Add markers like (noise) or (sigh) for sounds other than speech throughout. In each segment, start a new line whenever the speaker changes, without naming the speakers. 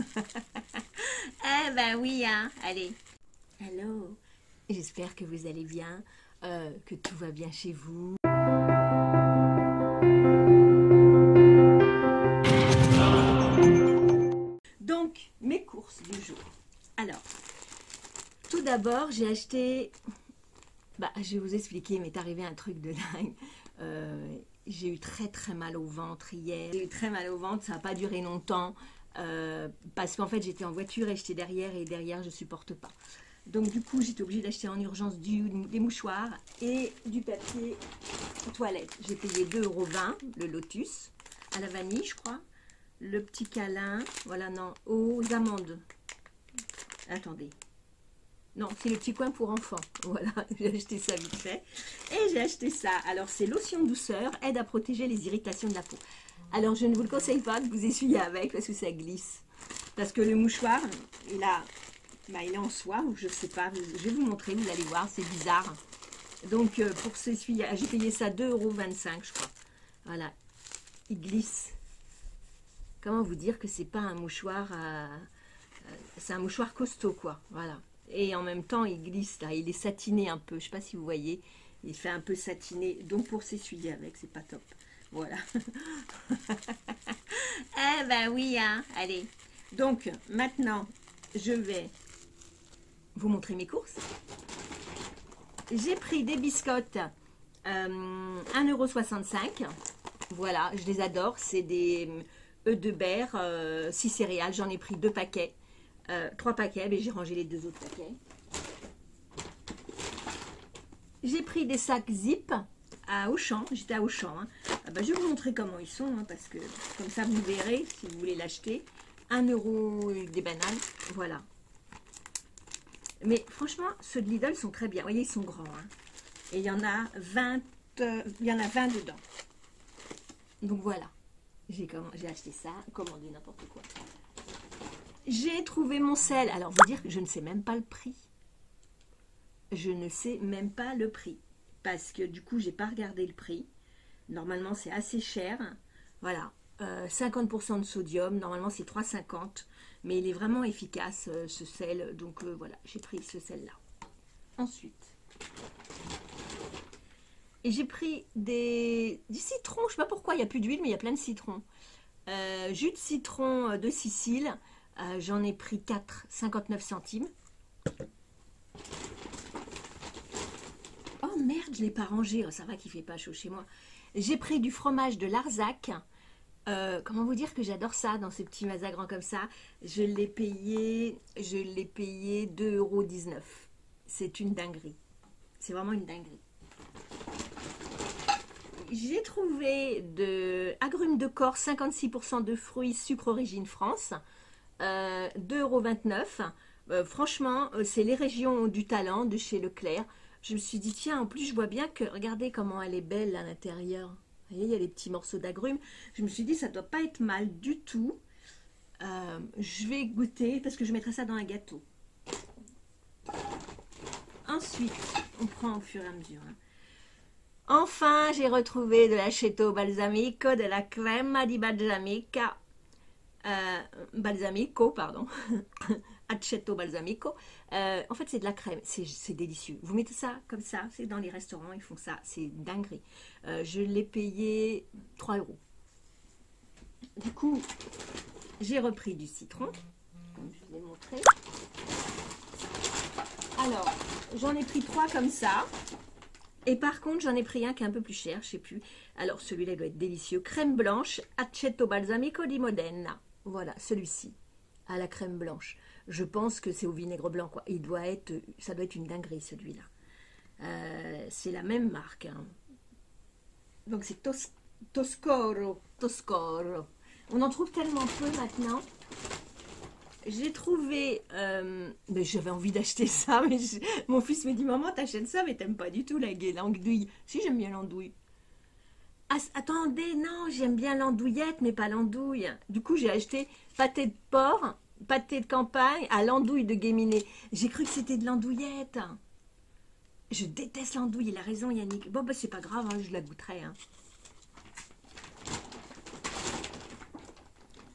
(laughs) eh ben oui, hein. Allez. Hello. J'espère que vous allez bien, euh, que tout va bien chez vous. Donc, mes courses du jour. Alors, tout d'abord, j'ai acheté. Bah, je vais vous expliquer, mais est arrivé un truc de dingue. Euh, j'ai eu très très mal au ventre hier. J'ai eu très mal au ventre, ça n'a pas duré longtemps. Euh, parce qu'en fait, j'étais en voiture et j'étais derrière, et derrière, je supporte pas. Donc, du coup, j'étais obligée d'acheter en urgence des mouchoirs et du papier toilette. J'ai payé 2,20 euros le Lotus, à la vanille, je crois. Le petit câlin, voilà, non, aux amandes. Attendez. Non, c'est le petit coin pour enfants. (laughs) Voilà, j'ai acheté ça vite fait. Et j'ai acheté ça. Alors, c'est lotion douceur, aide à protéger les irritations de la peau. Alors, je ne vous le conseille pas de vous essuyer avec parce que ça glisse. Parce que le mouchoir, il, a, bah, il est en soie, ou je sais pas. Je vais vous montrer, vous allez voir, c'est bizarre. Donc, euh, pour s'essuyer, j'ai payé ça 2,25 euros, je crois. Voilà, il glisse. Comment vous dire que c'est pas un mouchoir, à- euh, c'est un mouchoir costaud, quoi. Voilà. Et en même temps, il glisse là, il est satiné un peu. Je sais pas si vous voyez, il fait un peu satiné. Donc pour s'essuyer avec, c'est pas top. Voilà. (laughs) eh ben oui, hein. Allez. Donc maintenant, je vais vous montrer mes courses. J'ai pris des biscottes euh, 1,65€. Voilà, je les adore. C'est des œufs de berre, 6 céréales. J'en ai pris deux paquets. Euh, trois paquets, mais j'ai rangé les deux autres paquets. J'ai pris des sacs zip à Auchan. J'étais à Auchan. hein. Ah bah, je vais vous montrer comment ils sont, hein, parce que comme ça vous verrez si vous voulez l'acheter. 1 euro des bananes. Voilà. Mais franchement, ceux de Lidl sont très bien. Vous voyez, ils sont grands. hein. Et il y en a 20, euh, il y en a 20 dedans. Donc voilà. J'ai acheté ça, commandé n'importe quoi. J'ai trouvé mon sel. Alors, vous dire que je ne sais même pas le prix. Je ne sais même pas le prix. Parce que du coup, j'ai pas regardé le prix. Normalement, c'est assez cher. Voilà. Euh, 50% de sodium. Normalement, c'est 3,50. Mais il est vraiment efficace, euh, ce sel. Donc euh, voilà, j'ai pris ce sel-là. Ensuite. Et j'ai pris des, du citron. Je sais pas pourquoi, il n'y a plus d'huile, mais il y a plein de citron. Euh, jus de citron euh, de Sicile. Euh, J'en ai pris 4, 59 centimes. Oh merde, je ne l'ai pas rangé. Oh, ça va qu'il fait pas chaud chez moi. J'ai pris du fromage de Larzac. Euh, comment vous dire que j'adore ça dans ces petits mazagrans comme ça? Je l'ai payé, je l'ai payé 2,19 euros. C'est une dinguerie. C'est vraiment une dinguerie. J'ai trouvé de agrumes de Corse, 56% de fruits, sucre origine France, euh, 2,29 euros. Euh, franchement, euh, c'est les régions du talent de chez Leclerc. Je me suis dit, tiens, en plus, je vois bien que, regardez comment elle est belle à l'intérieur. Vous voyez, il y a les petits morceaux d'agrumes. Je me suis dit, ça ne doit pas être mal du tout. Euh, je vais goûter parce que je mettrai ça dans un gâteau. Ensuite, on prend au fur et à mesure. hein. Enfin, j'ai retrouvé de l'aceto balsamico, de la crema di balsamica, euh, balsamico, pardon, (laughs) aceto balsamico. Euh, en fait, c'est de la crème, c'est délicieux. Vous mettez ça comme ça, c'est dans les restaurants, ils font ça, c'est dinguerie. Euh, je l'ai payé 3 euros. Du coup, j'ai repris du citron, comme je l'ai montré. Alors, j'en ai pris trois comme ça. Et par contre, j'en ai pris un qui est un peu plus cher, je sais plus. Alors, celui-là il doit être délicieux. Crème blanche, aceto balsamico di Modena. Voilà, celui-ci, à la crème blanche. Je pense que c'est au vinaigre blanc, quoi. Il doit être, ça doit être une dinguerie, celui-là. Euh, c'est la même marque. hein. Donc, c'est Tos- Toscoro. Toscoro. On en trouve tellement peu maintenant. J'ai trouvé, euh, mais j'avais envie d'acheter (laughs) ça, mais je- mon fils me dit maman t'achètes ça, mais t'aimes pas du tout la l'andouille. Si j'aime bien l'andouille. Ah, attendez, non, j'aime bien l'andouillette, mais pas l'andouille. Du coup, j'ai acheté pâté de porc, pâté de campagne à l'andouille de Guéminé. J'ai cru que c'était de l'andouillette. Je déteste l'andouille, il a raison Yannick. Bon, bah c'est pas grave, hein, je la goûterai. hein.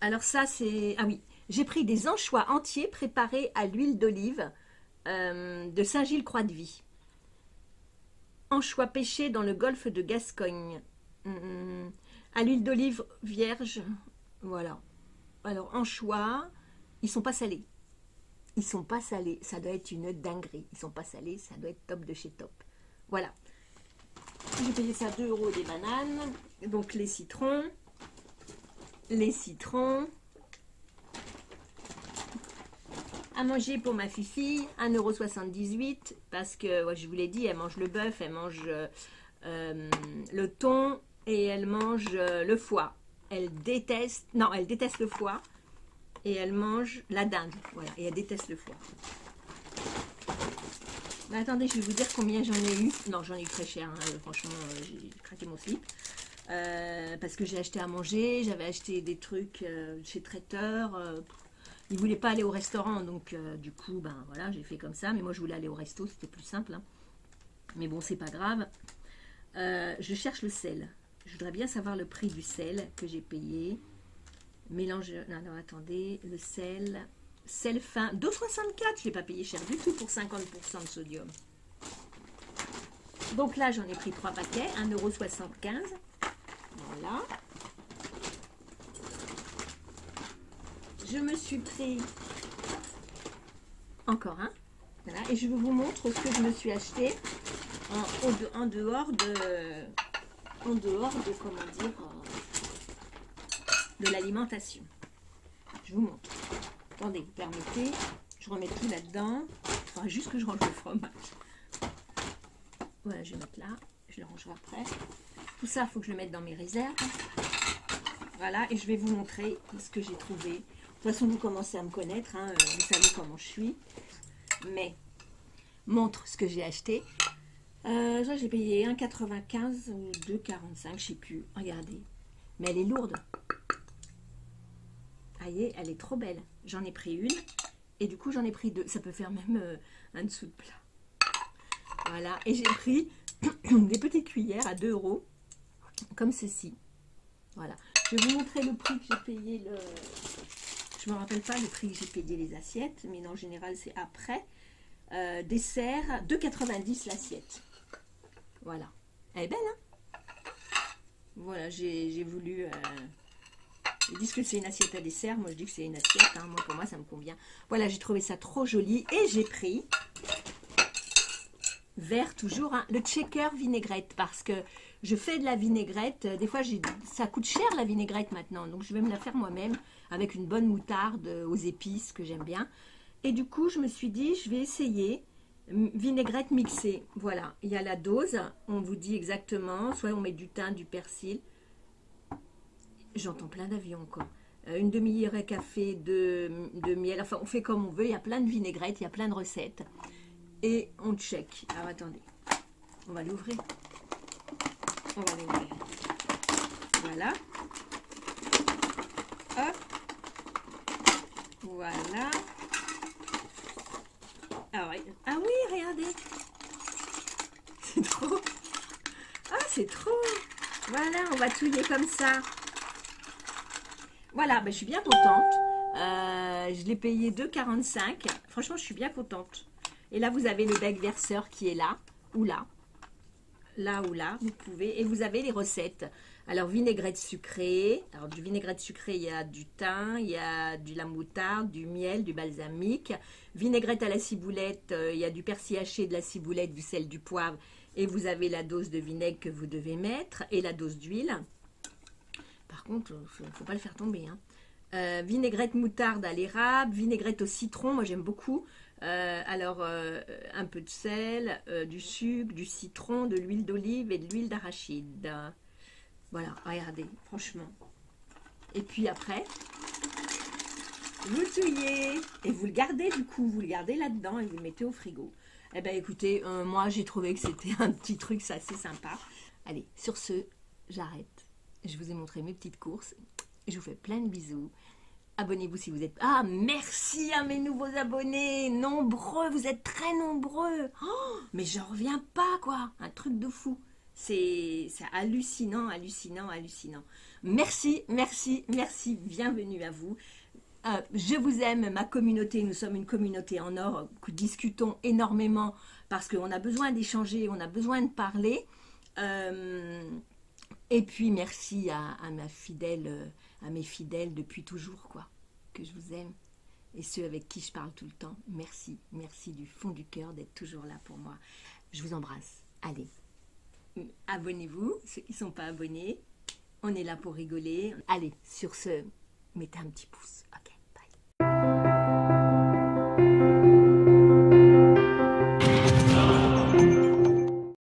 Alors ça, c'est... Ah oui, J'ai pris des anchois entiers préparés à l'huile d'olive euh, de Saint-Gilles-Croix-de-Vie. Anchois pêchés dans le golfe de Gascogne. À l'huile d'olive vierge. Voilà. Alors, anchois, ils sont pas salés. Ils sont pas salés. Ça doit être une dinguerie. Ils sont pas salés. Ça doit être top de chez top. Voilà. J'ai payé ça 2 euros des bananes. Donc, les citrons. Les citrons. à manger pour ma fifi, 1,78€ parce que je vous l'ai dit, elle mange le bœuf, elle mange euh, euh, le thon et elle mange euh, le foie. Elle déteste, non, elle déteste le foie et elle mange la dinde, voilà, et elle déteste le foie. Mais attendez, je vais vous dire combien j'en ai eu. Non, j'en ai eu très cher, hein, franchement, j'ai craqué mon slip. parce que j'ai acheté à manger, j'avais acheté des trucs chez Traiteur, il voulait pas aller au restaurant, donc euh, du coup, ben voilà, j'ai fait comme ça. Mais moi, je voulais aller au resto, c'était plus simple. Hein. Mais bon, c'est pas grave. Euh, je cherche le sel. Je voudrais bien savoir le prix du sel que j'ai payé. Mélange. Non, non, attendez. Le sel. Sel fin. 2,64. Je l'ai pas payé cher du tout pour 50% de sodium. Donc là, j'en ai pris 3 paquets. 1,75€. Voilà. je me suis pris encore un. Voilà, et je vous montre ce que je me suis acheté en, en dehors de en dehors de comment dire de l'alimentation. Je vous montre. Attendez, vous permettez, je remets tout là-dedans. Il faudra juste que je range le fromage. Voilà, je vais mettre là. Je le rangerai après. Tout ça, il faut que je le mette dans mes réserves. Voilà, et je vais vous montrer ce que j'ai trouvé toute façon, vous commencez à me connaître, hein, euh, vous savez comment je suis. Mais, montre ce que j'ai acheté. Euh, j'ai payé 1,95 ou 2,45, je sais plus. Regardez. Mais elle est lourde. Elle est trop belle. J'en ai pris une. Et du coup, j'en ai pris deux. Ça peut faire même euh, un dessous de plat. Voilà. Et j'ai pris (clears throat) des petites cuillères à 2 euros. Comme ceci. Voilà. Je vais vous montrer le prix que j'ai payé le, je me rappelle pas le prix que j'ai payé les assiettes, mais en général, c'est après. Euh, dessert, 2,90 l'assiette. Voilà. Elle est belle, hein? Voilà, j'ai voulu... Euh, ils disent que c'est une assiette à dessert. Moi, je dis que c'est une assiette. Hein. Moi, pour moi, ça me convient. Voilà, j'ai trouvé ça trop joli. Et j'ai pris vert toujours, hein, le checker vinaigrette. Parce que je fais de la vinaigrette. Des fois, ça coûte cher la vinaigrette maintenant. Donc, je vais me la faire moi-même avec une bonne moutarde aux épices que j'aime bien. Et du coup, je me suis dit, je vais essayer vinaigrette mixée. Voilà, il y a la dose, on vous dit exactement, soit on met du thym, du persil. J'entends plein d'avions encore. Euh, une demi-heure café de, de, miel. Enfin, on fait comme on veut. Il y a plein de vinaigrettes, il y a plein de recettes. Et on check. Alors, attendez. On va l'ouvrir. On va l'ouvrir. Voilà. Hop. Voilà. Ah, ah oui, regardez. C'est trop. Ah, c'est trop. Voilà, on va touiller comme ça. Voilà, ben, je suis bien contente. Euh, je l'ai payé 2,45. Franchement, je suis bien contente. Et là, vous avez le bec verseur qui est là, ou là. Là ou là, vous pouvez. Et vous avez les recettes. Alors, vinaigrette sucrée. Alors, du vinaigrette sucrée, il y a du thym, il y a de la moutarde, du miel, du balsamique. Vinaigrette à la ciboulette, euh, il y a du persil haché, de la ciboulette, du sel, du poivre. Et vous avez la dose de vinaigre que vous devez mettre et la dose d'huile. Par contre, il ne faut pas le faire tomber. Hein. Euh, vinaigrette moutarde à l'érable, vinaigrette au citron, moi j'aime beaucoup. Euh, alors, un peu de sel, du sucre, du citron, de l'huile d'olive et de l'huile d'arachide. Voilà, regardez, franchement. Et puis après, vous touillez et vous le gardez du coup, vous le gardez là-dedans et vous le mettez au frigo. Eh bien écoutez, euh, moi j'ai trouvé que c'était (laughs) un petit truc, assez sympa. Allez, sur ce, j'arrête. Je vous ai montré mes petites courses. Je vous fais plein de bisous. Abonnez-vous si vous êtes... Ah, merci à mes nouveaux abonnés Nombreux, vous êtes très nombreux oh, Mais j'en reviens pas, quoi Un truc de fou c'est hallucinant, hallucinant, hallucinant. Merci, merci, merci. Bienvenue à vous. Euh, je vous aime, ma communauté. Nous sommes une communauté en or. Discutons énormément parce qu'on a besoin d'échanger, on a besoin de parler. Euh, et puis merci à, ma fidèle, à mes fidèles depuis toujours, quoi. Que je vous aime. Et ceux avec qui je parle tout le temps. Merci, merci du fond du cœur d'être toujours là pour moi. Je vous embrasse. Allez, abonnez-vous, ceux qui ne sont pas abonnés. On est là pour rigoler. Allez, sur ce, mettez un petit pouce.